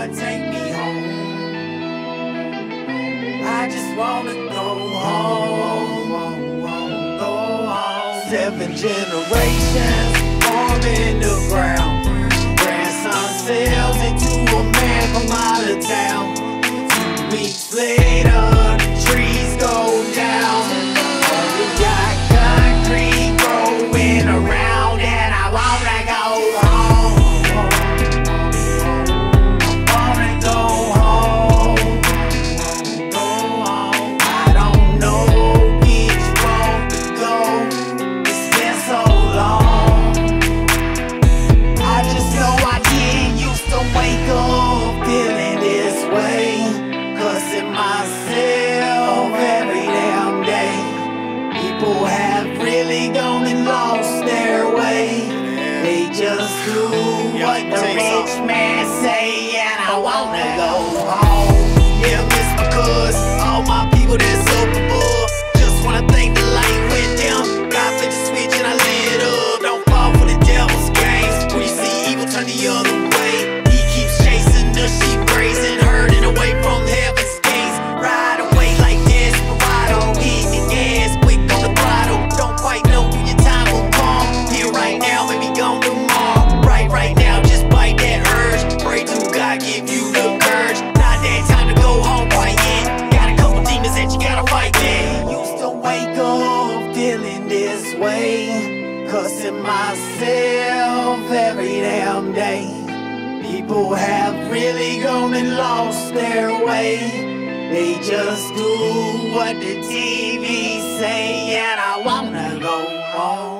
Lord, take me home. I just wanna go home, go home. Seven generations born the ground. Grandson sells it to a man from out of town. Two weeks later. just do what the rich man say, and I wanna go home. Used to wake up feeling this way, cussing myself every damn day. People have really gone and lost their way. They just do what the TV say, and I wanna go home.